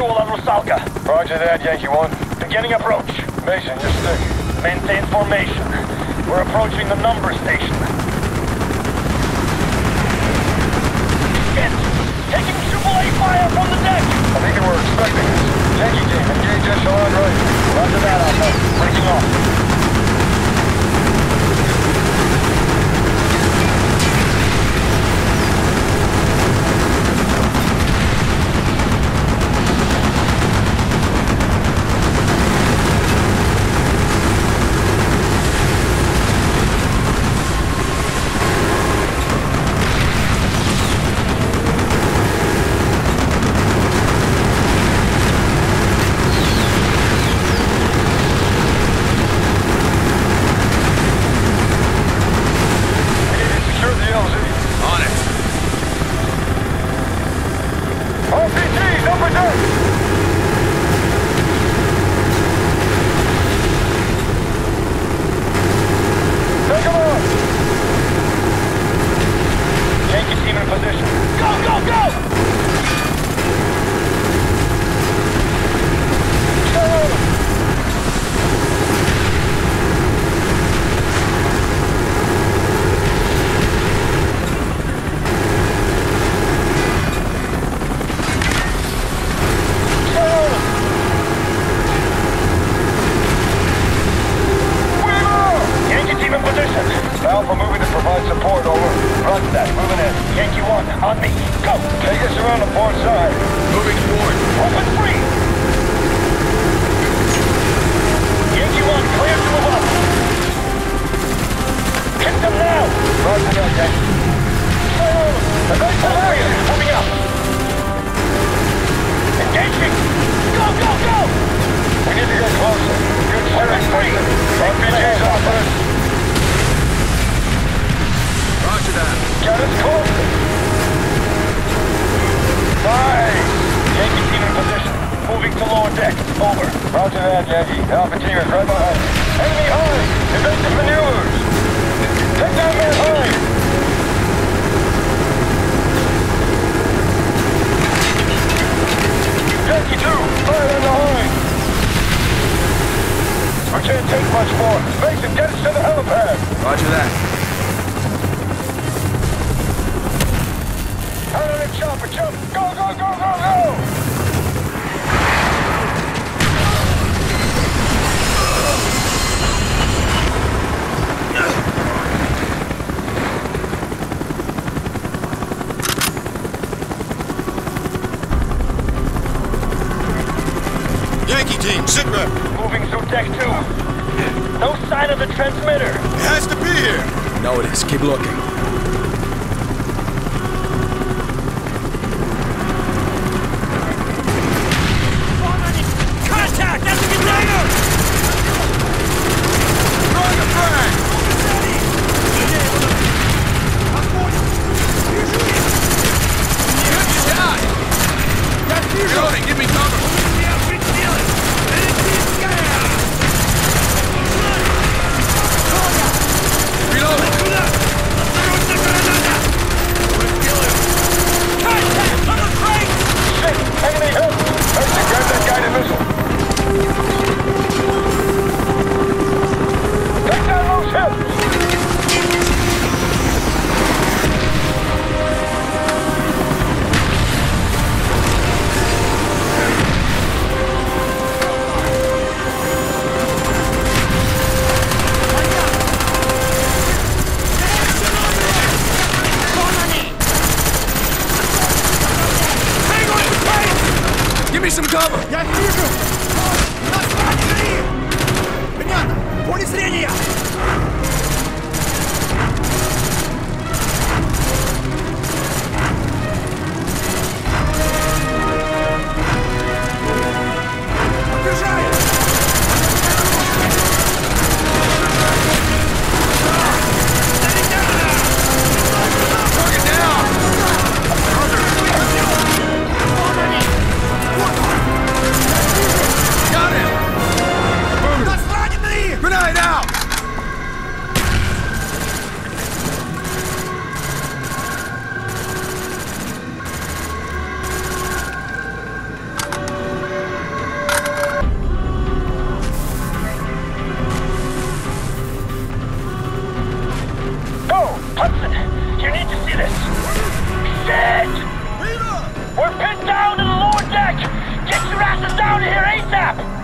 visual on Rusalka. Roger that, Yankee 1. Beginning approach. Mason, your stick. Maintain formation. We're approaching the number station. Shit! Taking triple A fire from the deck! I think they were expecting us. Yankee team, engage echelon right. Roger that, Yankee. Alpha team is right behind. Enemy Hind! Evasive maneuvers! Take down that Hind! Yankee 2, fire on the Hind! We can't take much more. Mason, get us to the helipad! Roger that. Out of the chopper, jump! Go, go, go, go, go! Yankee team, sit rep. Moving through deck 2. No sign of the transmitter. It has to be here. No, it is. Keep looking.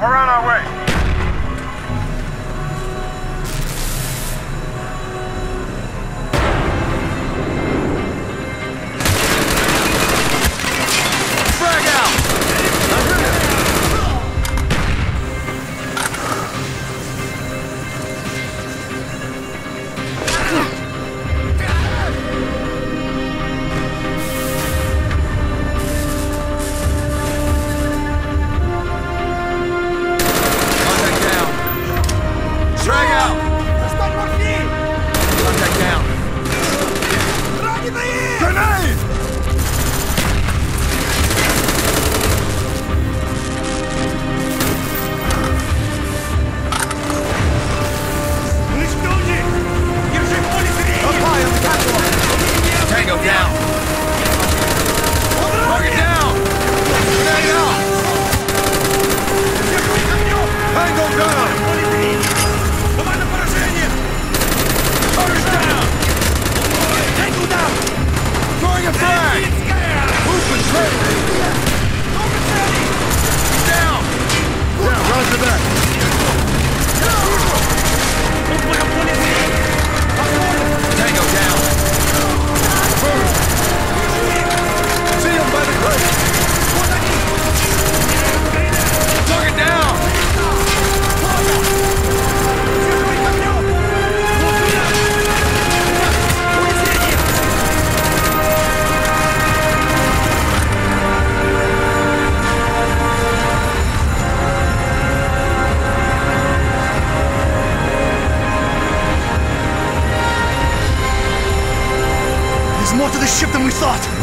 We're on our way.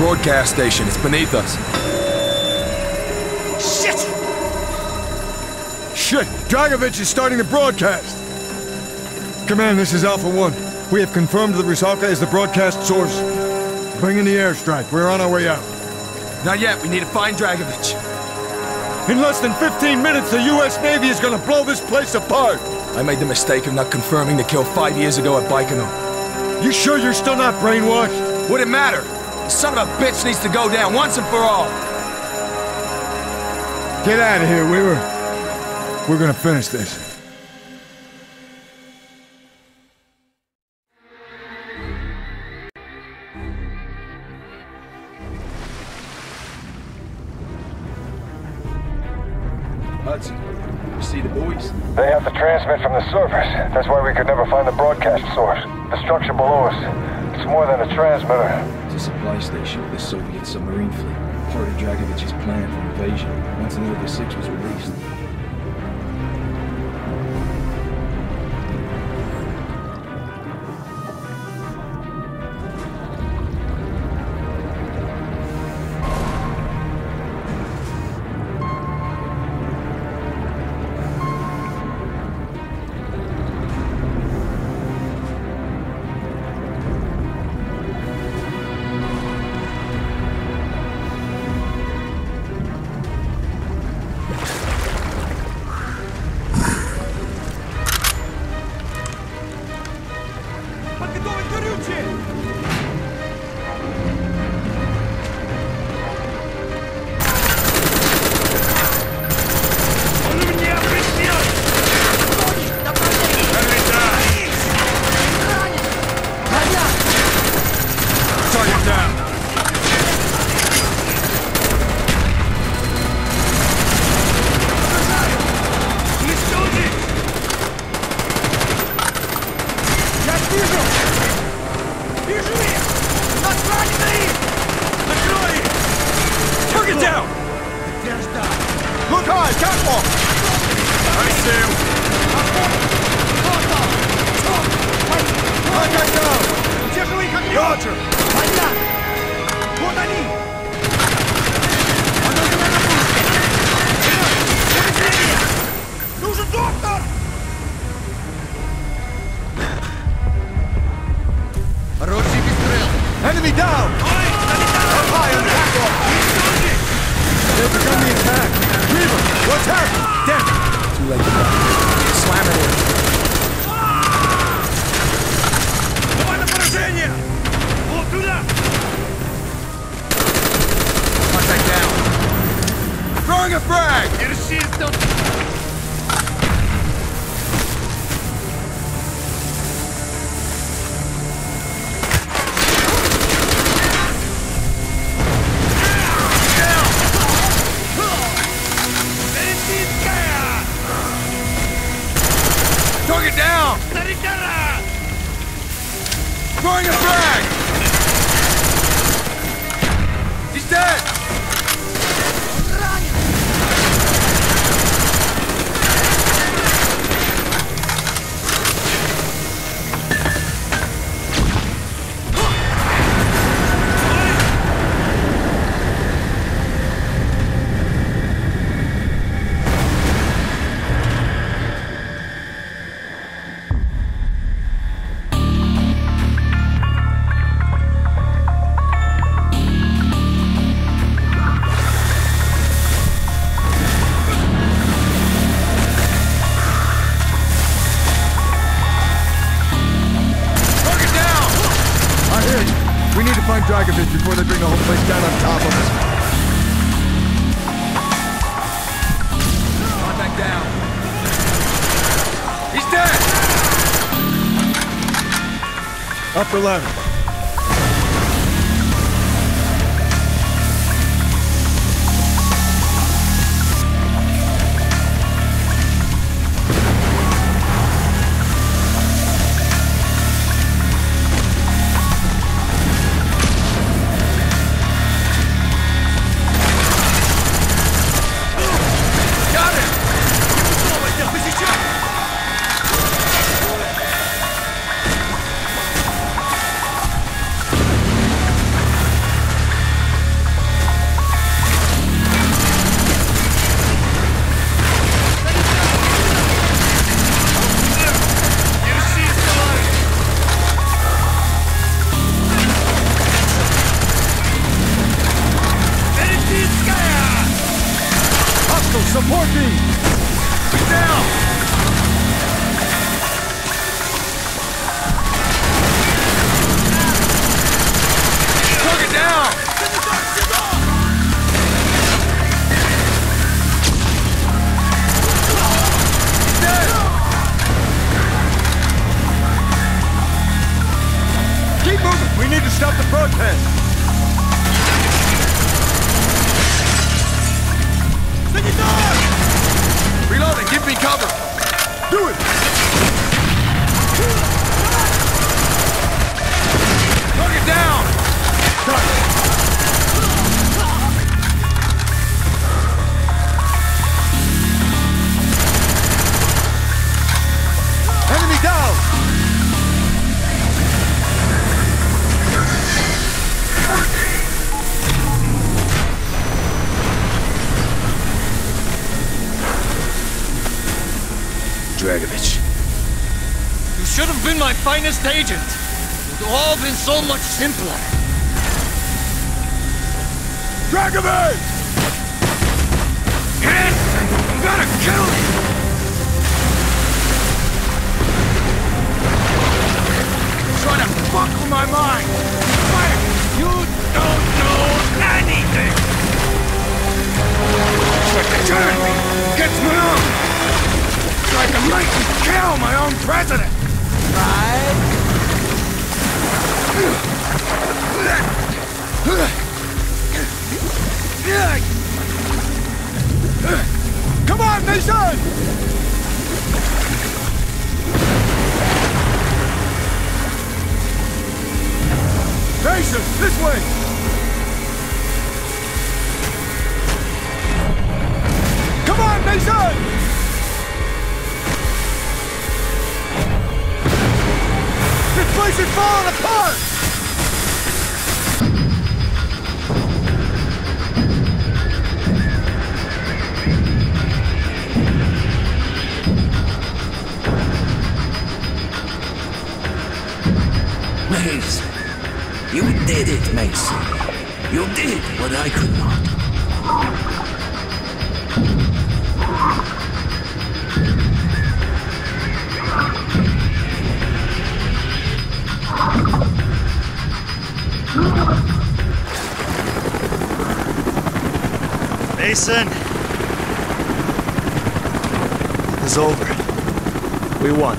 Broadcast station, it's beneath us. Shit! Shit! Dragovich is starting the broadcast! Command, this is Alpha One. We have confirmed the Rusalka is the broadcast source. Bring in the airstrike. We're on our way out. Not yet, we need to find Dragovich. In less than 15 minutes, the U.S. Navy is gonna blow this place apart! I made the mistake of not confirming the kill five years ago at Baikonur. You sure you're still not brainwashed? Would it matter? The son of a bitch needs to go down once and for all. Get out of here, Weaver. We're gonna finish this. Hudson, you see the buoys? They have to transmit from the surface. That's why we could never find the broadcast source. The structure below us. It's more than a transmitter. A supply station of the Soviet submarine fleet, part of Dragovich's plan for invasion once Nova 6 was released. Throwing a frag! Need to find Dragovich before they bring the whole place down on top of us. Contact down. He's dead! Upper ladder. Finest agent. It would all been so much simpler. Dragovich! Yes! I'm gonna kill him! Trying to fuck with my mind! Quiet! You don't know anything! But the turn me gets me on! Like to make me kill my own president! Come on, Mason! This way! Come on, Mason! This place is falling apart! Mason. You did it, Mason. You did what I could not. Mason! It's over. We won.